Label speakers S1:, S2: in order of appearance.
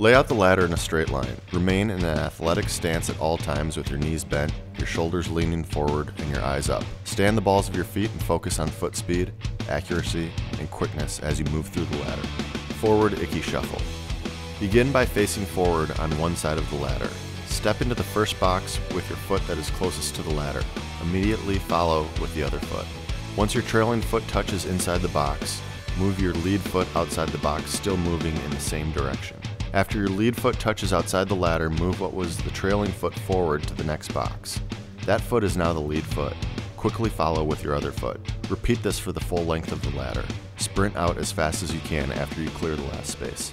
S1: Lay out the ladder in a straight line. Remain in an athletic stance at all times with your knees bent, your shoulders leaning forward, and your eyes up. Stand the balls of your feet and focus on foot speed, accuracy, and quickness as you move through the ladder. Forward Icky Shuffle. Begin by facing forward on one side of the ladder. Step into the first box with your foot that is closest to the ladder. Immediately follow with the other foot. Once your trailing foot touches inside the box, move your lead foot outside the box, still moving in the same direction. After your lead foot touches outside the ladder, move what was the trailing foot forward to the next box. That foot is now the lead foot. Quickly follow with your other foot. Repeat this for the full length of the ladder. Sprint out as fast as you can after you clear the last space.